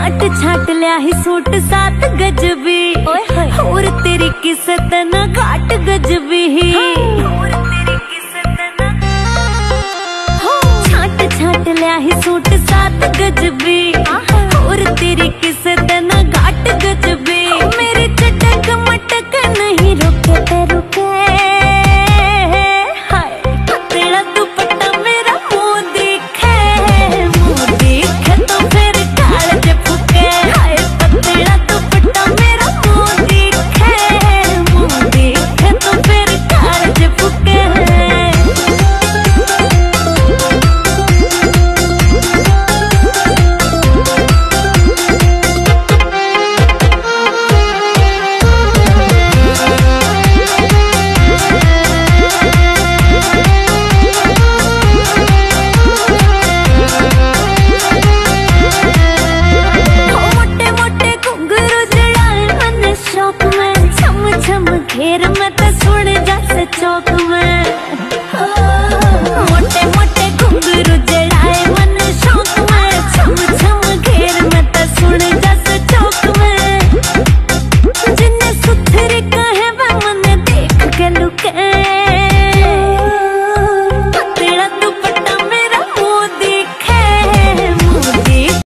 छाट छाट लिया ही सूट सात गजबी और तेरी किसत न घाट गजबी ही। छाट छाट लिया ही सूट सात शेर में तो सुन जा चौक में।